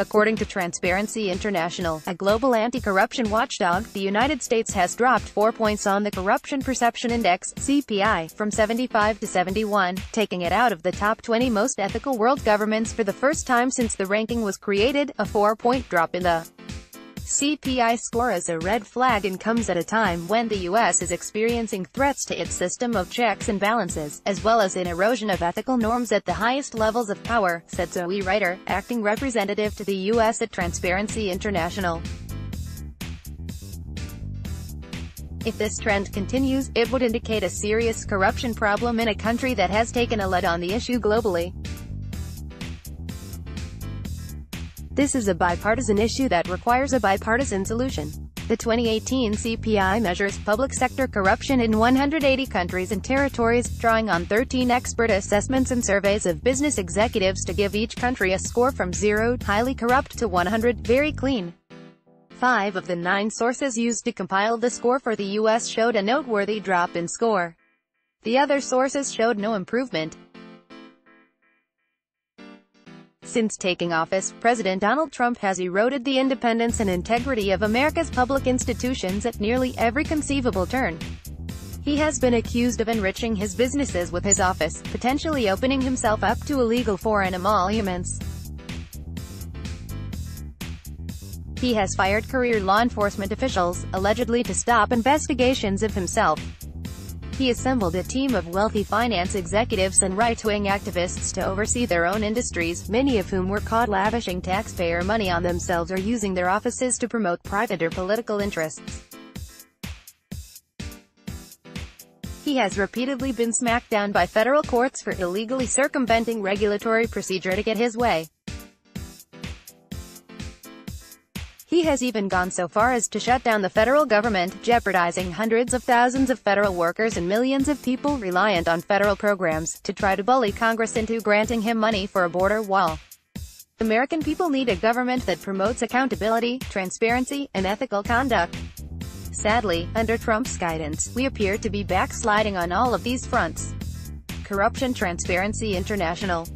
According to Transparency International, a global anti-corruption watchdog, the United States has dropped four points on the Corruption Perception Index, CPI, from 75 to 71, taking it out of the top 20 most ethical world governments for the first time since the ranking was created, a four-point drop in the CPI score is a red flag and comes at a time when the U.S. is experiencing threats to its system of checks and balances, as well as an erosion of ethical norms at the highest levels of power, said Zoe Reiter, acting representative to the U.S. at Transparency International. If this trend continues, it would indicate a serious corruption problem in a country that has taken a lead on the issue globally. This is a bipartisan issue that requires a bipartisan solution. The 2018 CPI measures public sector corruption in 180 countries and territories, drawing on 13 expert assessments and surveys of business executives to give each country a score from 0, highly corrupt, to 100, very clean. Five of the nine sources used to compile the score for the U.S. showed a noteworthy drop in score. The other sources showed no improvement. Since taking office, President Donald Trump has eroded the independence and integrity of America's public institutions at nearly every conceivable turn. He has been accused of enriching his businesses with his office, potentially opening himself up to illegal foreign emoluments. He has fired career law enforcement officials, allegedly to stop investigations of himself. He assembled a team of wealthy finance executives and right-wing activists to oversee their own industries, many of whom were caught lavishing taxpayer money on themselves or using their offices to promote private or political interests. He has repeatedly been smacked down by federal courts for illegally circumventing regulatory procedure to get his way. He has even gone so far as to shut down the federal government, jeopardizing hundreds of thousands of federal workers and millions of people reliant on federal programs, to try to bully Congress into granting him money for a border wall. American people need a government that promotes accountability, transparency, and ethical conduct. Sadly, under Trump's guidance, we appear to be backsliding on all of these fronts. Corruption Transparency International